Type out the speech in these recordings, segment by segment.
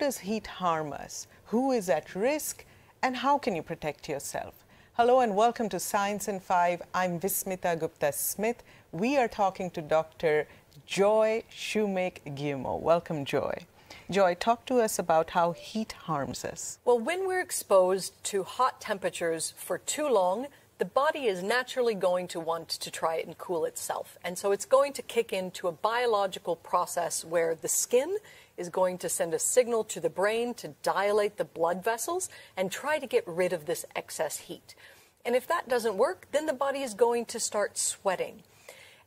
does heat harm us? Who is at risk? And how can you protect yourself? Hello and welcome to Science in 5. I'm Vismita Gupta Smith. We are talking to Dr. Joy Shumake Guillemot. Welcome, Joy. Joy, talk to us about how heat harms us. Well, when we're exposed to hot temperatures for too long, the body is naturally going to want to try it and cool itself. And so it's going to kick into a biological process where the skin is going to send a signal to the brain to dilate the blood vessels and try to get rid of this excess heat. And if that doesn't work, then the body is going to start sweating.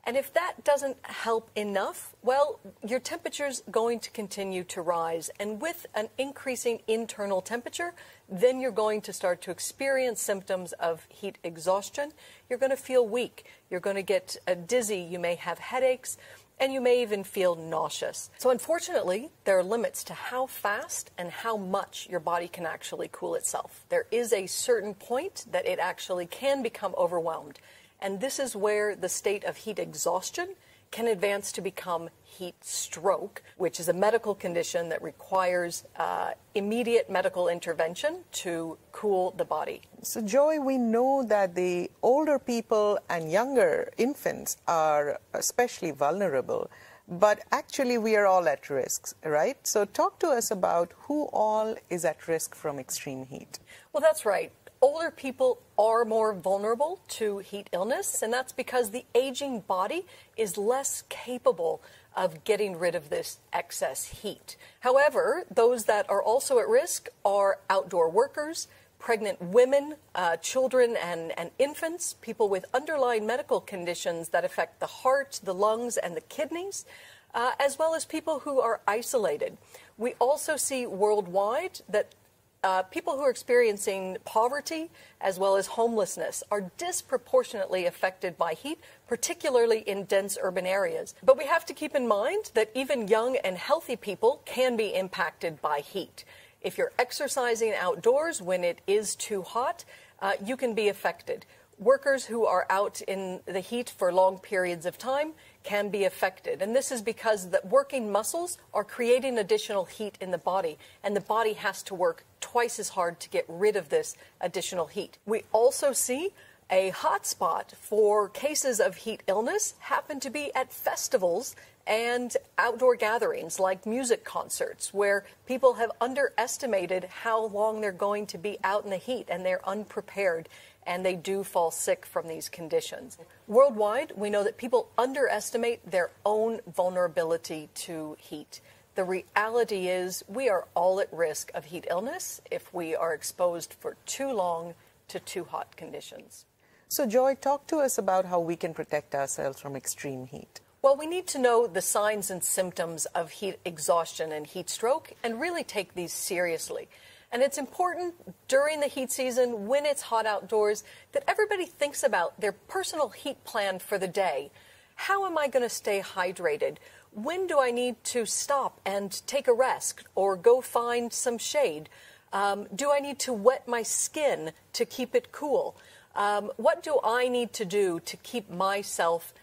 And if that doesn't help enough, well, your temperature's going to continue to rise. And with an increasing internal temperature, then you're going to start to experience symptoms of heat exhaustion. You're going to feel weak. You're going to get uh, dizzy. You may have headaches. And you may even feel nauseous. So, unfortunately, there are limits to how fast and how much your body can actually cool itself. There is a certain point that it actually can become overwhelmed. And this is where the state of heat exhaustion can advance to become heat stroke, which is a medical condition that requires uh, immediate medical intervention to cool the body. So, Joy, we know that the older people and younger infants are especially vulnerable, but actually we are all at risk, right? So, talk to us about who all is at risk from extreme heat. Well, that's right older people are more vulnerable to heat illness, and that's because the aging body is less capable of getting rid of this excess heat. However, those that are also at risk are outdoor workers, pregnant women, uh, children, and, and infants, people with underlying medical conditions that affect the heart, the lungs, and the kidneys. Uh, as well as people who are isolated. We also see worldwide that uh, people who are experiencing poverty as well as homelessness are disproportionately affected by heat, particularly in dense urban areas. But we have to keep in mind that even young and healthy people can be impacted by heat. If you're exercising outdoors when it is too hot, uh, you can be affected. Workers who are out in the heat for long periods of time can be affected. And this is because the working muscles are creating additional heat in the body, and the body has to work twice as hard to get rid of this additional heat. We also see a hotspot for cases of heat illness happen to be at festivals and outdoor gatherings like music concerts where people have underestimated how long they're going to be out in the heat and they're unprepared and they do fall sick from these conditions. Worldwide, we know that people underestimate their own vulnerability to heat. The reality is, we are all at risk of heat illness if we are exposed for too long to too hot conditions. So, Joy, talk to us about how we can protect ourselves from extreme heat. Well, we need to know the signs and symptoms of heat exhaustion and heat stroke and really take these seriously. And it's important during the heat season, when it's hot outdoors, that everybody thinks about their personal heat plan for the day. How am I going to stay hydrated? When do I need to stop and take a rest or go find some shade? Um, do I need to wet my skin to keep it cool? Um, what do I need to do to keep myself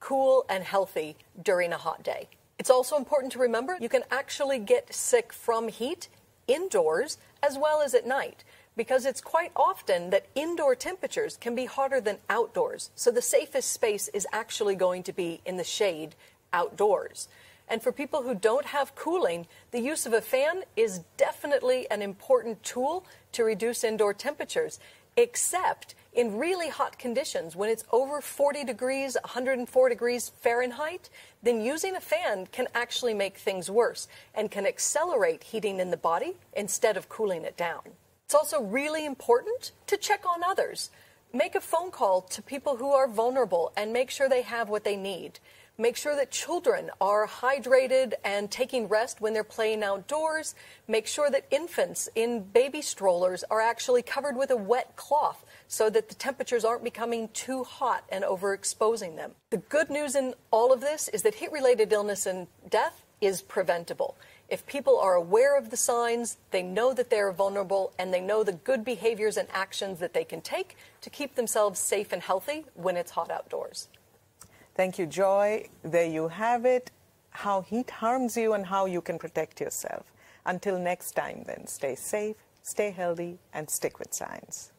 cool and healthy during a hot day? It's also important to remember you can actually get sick from heat indoors as well as at night because it's quite often that indoor temperatures can be hotter than outdoors. So the safest space is actually going to be in the shade outdoors. And for people who don't have cooling, the use of a fan is definitely an important tool to reduce indoor temperatures, except in really hot conditions, when it's over 40 degrees, 104 degrees Fahrenheit, then using a fan can actually make things worse and can accelerate heating in the body instead of cooling it down. It's also really important to check on others. Make a phone call to people who are vulnerable and make sure they have what they need. Make sure that children are hydrated and taking rest when they're playing outdoors. Make sure that infants in baby strollers are actually covered with a wet cloth so that the temperatures aren't becoming too hot and overexposing them. The good news in all of this is that heat related illness and death is preventable. If people are aware of the signs, they know that they're vulnerable, and they know the good behaviors and actions that they can take to keep themselves safe and healthy when it's hot outdoors. Thank you, Joy. There you have it how heat harms you and how you can protect yourself. Until next time, then, stay safe, stay healthy, and stick with science.